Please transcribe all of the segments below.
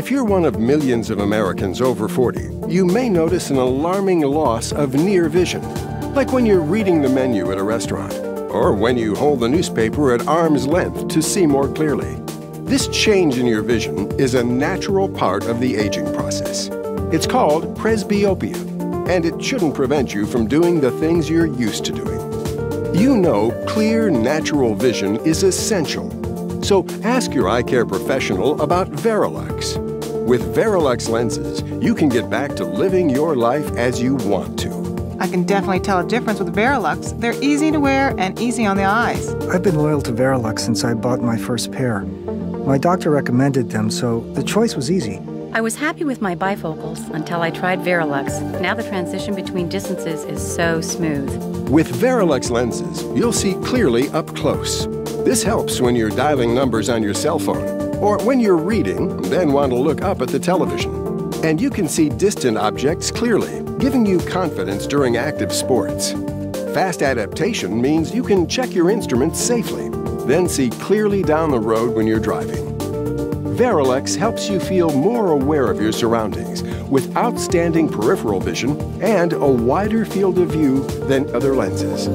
If you're one of millions of Americans over 40, you may notice an alarming loss of near vision, like when you're reading the menu at a restaurant, or when you hold the newspaper at arm's length to see more clearly. This change in your vision is a natural part of the aging process. It's called presbyopia, and it shouldn't prevent you from doing the things you're used to doing. You know clear, natural vision is essential. So ask your eye care professional about Varilux. With Varilux lenses, you can get back to living your life as you want to. I can definitely tell a difference with Varilux. They're easy to wear and easy on the eyes. I've been loyal to Varilux since I bought my first pair. My doctor recommended them, so the choice was easy. I was happy with my bifocals until I tried Varilux. Now the transition between distances is so smooth. With Varilux lenses, you'll see clearly up close. This helps when you're dialing numbers on your cell phone, or when you're reading, then want to look up at the television. And you can see distant objects clearly, giving you confidence during active sports. Fast adaptation means you can check your instruments safely, then see clearly down the road when you're driving. Varilux helps you feel more aware of your surroundings with outstanding peripheral vision and a wider field of view than other lenses.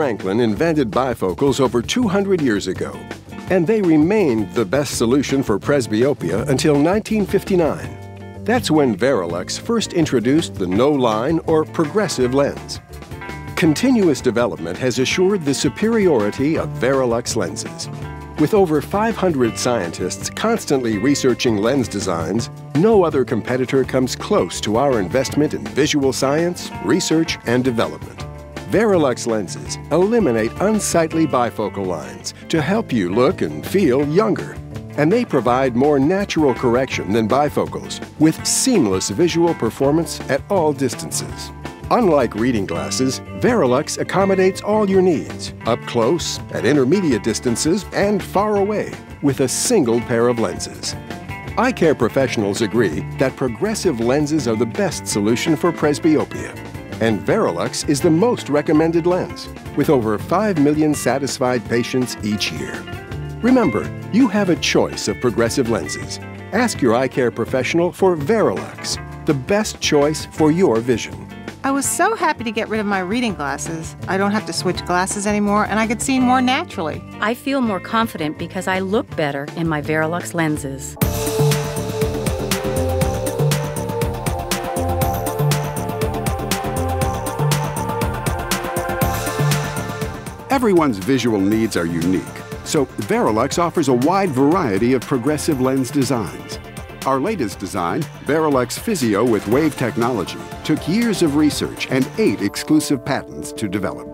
Franklin invented bifocals over 200 years ago, and they remained the best solution for presbyopia until 1959. That's when Varilux first introduced the no-line or progressive lens. Continuous development has assured the superiority of Varilux lenses. With over 500 scientists constantly researching lens designs, no other competitor comes close to our investment in visual science, research, and development. Varilux lenses eliminate unsightly bifocal lines to help you look and feel younger and they provide more natural correction than bifocals with seamless visual performance at all distances. Unlike reading glasses, Varilux accommodates all your needs, up close, at intermediate distances, and far away, with a single pair of lenses. Eye care professionals agree that progressive lenses are the best solution for presbyopia, and Varilux is the most recommended lens, with over 5 million satisfied patients each year. Remember, you have a choice of progressive lenses. Ask your eye care professional for Varilux, the best choice for your vision. I was so happy to get rid of my reading glasses. I don't have to switch glasses anymore, and I could see more naturally. I feel more confident because I look better in my Varilux lenses. Everyone's visual needs are unique. So Varilux offers a wide variety of progressive lens designs. Our latest design, Varilux Physio with wave technology, took years of research and eight exclusive patents to develop.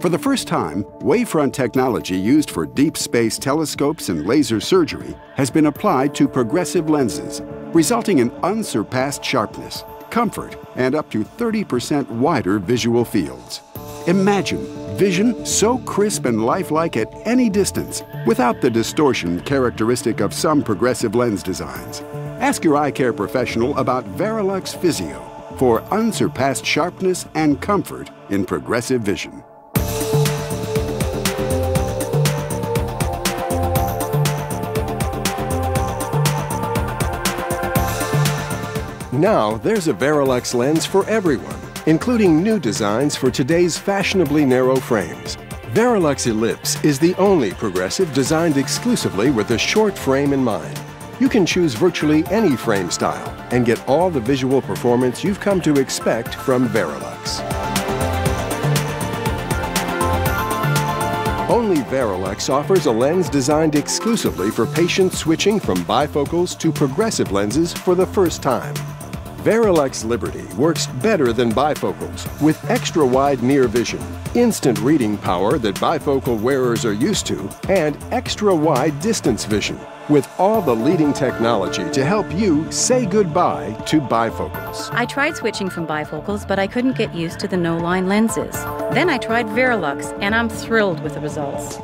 For the first time, wavefront technology used for deep space telescopes and laser surgery has been applied to progressive lenses, resulting in unsurpassed sharpness, comfort, and up to 30% wider visual fields. Imagine vision so crisp and lifelike at any distance without the distortion characteristic of some progressive lens designs. Ask your eye care professional about Varilux Physio for unsurpassed sharpness and comfort in progressive vision. Now, there's a Varilux lens for everyone including new designs for today's fashionably narrow frames. Varilux Ellipse is the only progressive designed exclusively with a short frame in mind. You can choose virtually any frame style and get all the visual performance you've come to expect from Varilux. Only Varilux offers a lens designed exclusively for patients switching from bifocals to progressive lenses for the first time. Varilux Liberty works better than bifocals with extra wide near vision, instant reading power that bifocal wearers are used to, and extra wide distance vision with all the leading technology to help you say goodbye to bifocals. I tried switching from bifocals, but I couldn't get used to the no line lenses. Then I tried Varilux, and I'm thrilled with the results.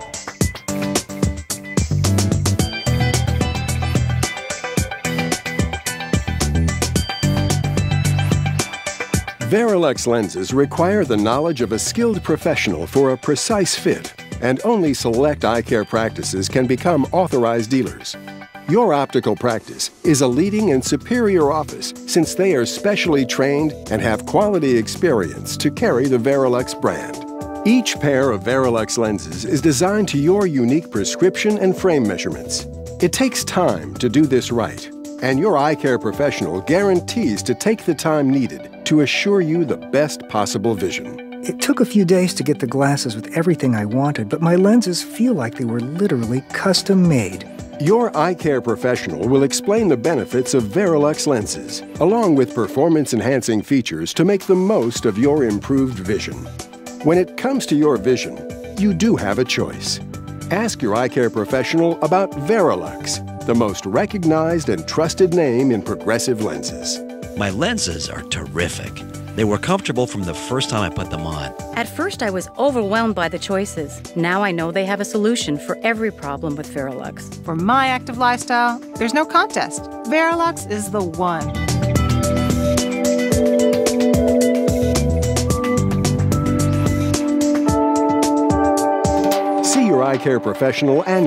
Varilux lenses require the knowledge of a skilled professional for a precise fit, and only select eye care practices can become authorized dealers. Your optical practice is a leading and superior office since they are specially trained and have quality experience to carry the Varilux brand. Each pair of Varilux lenses is designed to your unique prescription and frame measurements. It takes time to do this right, and your eye care professional guarantees to take the time needed to assure you the best possible vision. It took a few days to get the glasses with everything I wanted, but my lenses feel like they were literally custom made. Your eye care professional will explain the benefits of Varilux lenses, along with performance enhancing features to make the most of your improved vision. When it comes to your vision, you do have a choice. Ask your eye care professional about Varilux, the most recognized and trusted name in progressive lenses. My lenses are terrific. They were comfortable from the first time I put them on. At first, I was overwhelmed by the choices. Now I know they have a solution for every problem with Varilux. For my active lifestyle, there's no contest. Varilux is the one. See your eye care professional annually.